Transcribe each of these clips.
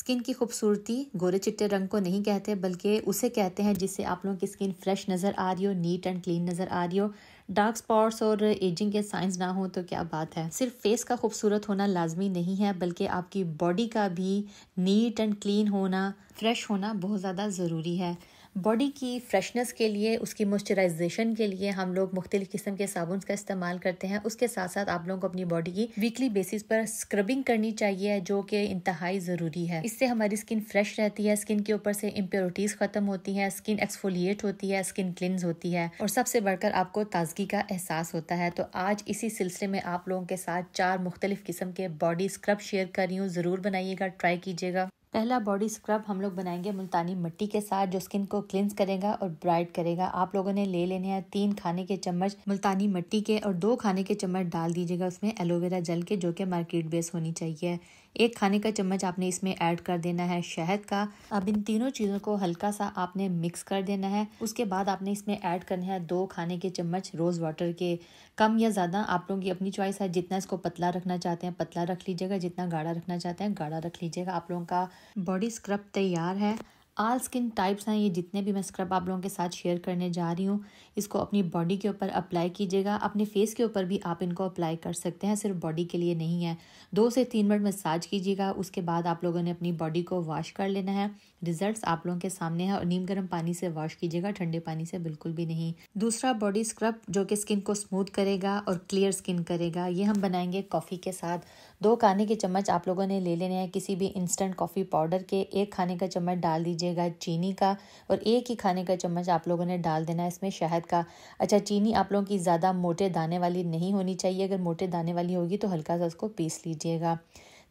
Skin की खूबसूरती गोरे चिट्टे रंग को नहीं कहते, बल्कि उसे कहते हैं जिससे आप लोगों की स्किन फ्रेश नज़र आ रही हो, नीट एंड क्लीन नज़र आ रही हो। डार्क स्पॉट्स और एजिंग के साइंस ना हो तो क्या बात है। सिर्फ़ फेस का खूबसूरत होना लाजमी नहीं है, बल्कि आपकी बॉडी का भी नीट एंड क्लीन होना, फ्रेश होना बहुत ज़्यादा ज़रूरी है। बॉडी की फ्रेशनेस के लिए, उसकी मॉइस्चराइजेशन के लिए हम लोग मुख्तलिफ़ किस्म के साबुन का इस्तेमाल करते हैं। उसके साथ साथ आप लोगों को अपनी बॉडी की वीकली बेसिस पर स्क्रबिंग करनी चाहिए, जो कि इंतहाई ज़रूरी है। इससे हमारी स्किन फ्रेश रहती है स्किन के ऊपर से इम्प्योरिटीज़ ख़त्म होती है स्किन एक्सफोलिएट होती है स्किन क्लिनज होती है और सबसे बढ़कर आपको ताजगी का एहसास होता है। तो आज इसी सिलसिले में आप लोगों के साथ चार मुख्तलिफ़ किस्म के बॉडी स्क्रब शेयर कर रही हूँ। ज़रूर बनाइएगा ट्राई कीजिएगा। पहला बॉडी स्क्रब हम लोग बनाएँगे मुल्तानी मिट्टी के साथ, जो स्किन को क्लिनस करेगा और ब्राइट करेगा। आप लोगों ने ले लेने हैं तीन खाने के चम्मच मुल्तानी मिट्टी के और दो खाने के चम्मच डाल दीजिएगा उसमें एलोवेरा जल के, जो कि मार्केट बेस होनी चाहिए। एक खाने का चम्मच आपने इसमें ऐड कर देना है शहद का। अब इन तीनों चीज़ों को हल्का सा आपने मिक्स कर देना है। उसके बाद आपने इसमें ऐड करना है दो खाने के चम्मच रोज़ वाटर के। कम या ज़्यादा आप लोगों की अपनी चॉइस है, जितना इसको पतला रखना चाहते हैं, पतला रख लीजिएगा, जितना गाढ़ा रखना चाहते हैं, गाढ़ा रख लीजिएगा। आप लोगों का बॉडी स्क्रब तैयार है। आल स्किन टाइप्स हैं, ये जितने भी मैं स्क्रब आप लोगों के साथ शेयर करने जा रही हूँ, इसको अपनी बॉडी के ऊपर अप्लाई कीजिएगा। अपने फेस के ऊपर भी आप इनको अप्लाई कर सकते हैं, सिर्फ़ बॉडी के लिए नहीं है। दो से तीन मिनट मसाज कीजिएगा, उसके बाद आप लोगों ने अपनी बॉडी को वॉश कर लेना है। रिजल्ट्स आप लोगों के सामने है और नीम गर्म पानी से वॉश कीजिएगा, ठंडे पानी से बिल्कुल भी नहीं। दूसरा, बॉडी स्क्रब जो कि स्किन को स्मूथ करेगा और क्लियर स्किन करेगा, ये हम बनाएँगे कॉफ़ी के साथ। दो खाने के चम्मच आप लोगों ने ले लेने हैं, किसी भी इंस्टेंट कॉफ़ी पाउडर के। एक खाने का चम्मच डाल दीजिएगा चीनी का और एक ही खाने का चम्मच आप लोगों ने डाल देना है इसमें शहद का। अच्छा चीनी आप लोगों की ज़्यादा मोटे दाने वाली नहीं होनी चाहिए। अगर मोटे दाने वाली होगी तो हल्का सा उसको पीस लीजिएगा।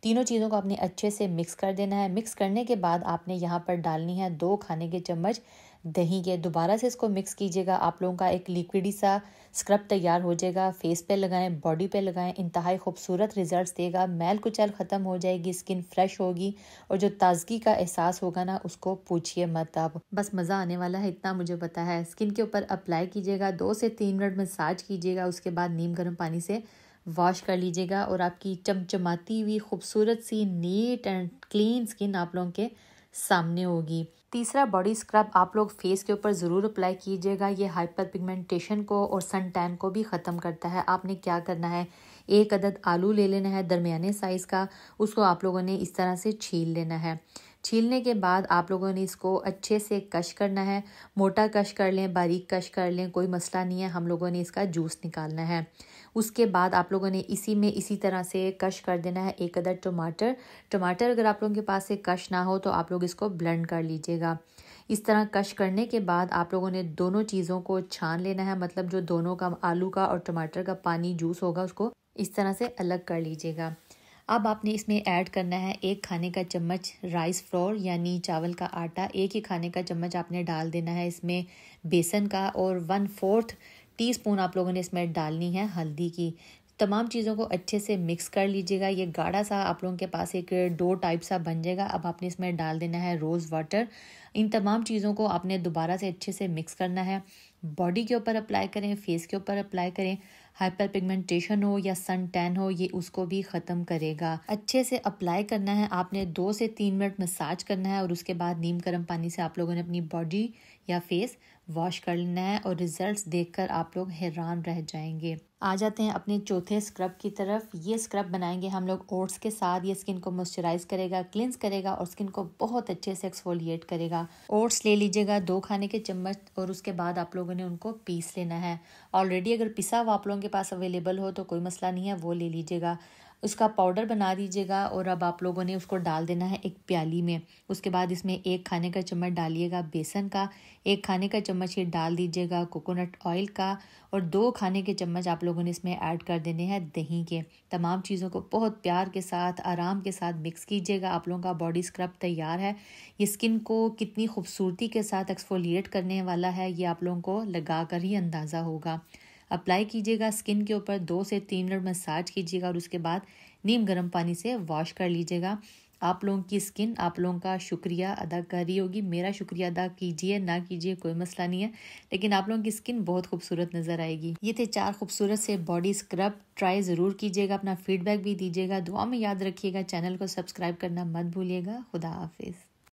तीनों चीज़ों को आपने अच्छे से मिक्स कर देना है। मिक्स करने के बाद आपने यहाँ पर डालनी है दो खाने के चम्मच दही के। दोबारा से इसको मिक्स कीजिएगा। आप लोगों का एक लिक्विडी सा स्क्रब तैयार हो जाएगा। फेस पे लगाएँ बॉडी पे लगाएँ, इंतहाई खूबसूरत रिजल्ट्स देगा। मैल कुचल ख़त्म हो जाएगी स्किन फ्रेश होगी और जो ताजगी का एहसास होगा ना, उसको पूछिए मत आप। बस मज़ा आने वाला है, इतना मुझे पता है। स्किन के ऊपर अप्लाई कीजिएगा, दो से तीन मिनट मसाज कीजिएगा, उसके बाद नीम गर्म पानी से वॉश कर लीजिएगा और आपकी चमचमाती हुई खूबसूरत सी नीट एंड क्लीन स्किन आप लोगों के सामने होगी। तीसरा बॉडी स्क्रब आप लोग फेस के ऊपर ज़रूर अप्लाई कीजिएगा। ये हाइपर पिगमेंटेशन को और सन टैन को भी ख़त्म करता है। आपने क्या करना है? एक अदद आलू ले लेना है दरमियाने साइज़ का। उसको आप लोगों ने इस तरह से छील लेना है। छीलने के बाद आप लोगों ने इसको अच्छे से कश करना है। मोटा कश कर लें, बारीक कश कर लें, कोई मसला नहीं है, हम लोगों ने इसका जूस निकालना है। उसके बाद आप लोगों ने इसी में इसी तरह से कश कर देना है, एक अदर टमाटर। टमाटर अगर आप लोगों के पास से कश ना हो तो आप लोग इसको ब्लेंड कर लीजिएगा। इस तरह कश करने के बाद आप लोगों ने दोनों चीज़ों को छान लेना है मतलब जो दोनों का आलू का और टमाटर का पानी जूस होगा, उसको इस तरह से अलग कर लीजिएगा। अब आपने इसमें ऐड करना है एक खाने का चम्मच राइस फ्लोर, यानी चावल का आटा। एक ही खाने का चम्मच आपने डाल देना है इसमें बेसन का, और वन फोर्थ टी स्पून आप लोगों ने इसमें डालनी है हल्दी की। तमाम चीज़ों को अच्छे से मिक्स कर लीजिएगा। ये गाढ़ा सा आप लोगों के पास एक डो टाइप सा बन जाएगा। अब आपने इसमें डाल देना है रोज़ वाटर। इन तमाम चीज़ों को आपने दोबारा से अच्छे से मिक्स करना है। बॉडी के ऊपर अप्लाई करें, फेस के ऊपर अप्लाई करें। हाइपर पिगमेंटेशन हो या सन टैन हो, ये उसको भी ख़त्म करेगा। अच्छे से अप्लाई करना है, आपने दो से तीन मिनट मसाज करना है और उसके बाद नीम गर्म पानी से आप लोगों ने अपनी बॉडी या फेस वॉश कर लेना है और रिजल्ट्स देखकर आप लोग हैरान रह जाएँगे। आ जाते हैं अपने चौथे स्क्रब की तरफ़। ये स्क्रब बनाएँगे हम लोग ओट्स के साथ। ये स्किन को मॉइस्चराइज करेगा क्लिनस करेगा और स्किन को बहुत अच्छे से एक्सफोलिएट करेगा। ओट्स ले लीजिएगा दो खाने के चम्मच और उसके बाद आप लोगों ने उनको पीस लेना है। ऑलरेडी अगर पिसा हुआ आप लोगों के पास अवेलेबल हो तो कोई मसला नहीं है, वो ले लीजिएगा। उसका पाउडर बना दीजिएगा और अब आप लोगों ने उसको डाल देना है एक प्याली में। उसके बाद इसमें एक खाने का चम्मच डालिएगा बेसन का, एक खाने का चम्मच ये डाल दीजिएगा कोकोनट ऑयल का और दो खाने के चम्मच आप लोगों ने इसमें ऐड कर देने हैं दही के। तमाम चीज़ों को बहुत प्यार के साथ, आराम के साथ मिक्स कीजिएगा। आप लोगों का बॉडी स्क्रब तैयार है। ये स्किन को कितनी खूबसूरती के साथ एक्सफोलिएट करने वाला है, ये आप लोगों को लगा कर ही अंदाज़ा होगा। अप्लाई कीजिएगा स्किन के ऊपर, दो से तीन मिनट मसाज कीजिएगा और उसके बाद नीम गर्म पानी से वॉश कर लीजिएगा। आप लोगों की स्किन, आप लोगों का शुक्रिया अदा कर रही होगी। मेरा शुक्रिया अदा कीजिए, ना कीजिए, कोई मसला नहीं है। लेकिन आप लोगों की स्किन बहुत खूबसूरत नज़र आएगी। ये थे चार खूबसूरत से बॉडी स्क्रब। ट्राई ज़रूर कीजिएगा, अपना फीडबैक भी दीजिएगा। दुआ में याद रखिएगा, चैनल को सब्सक्राइब करना मत भूलिएगा। खुदा हाफिज़।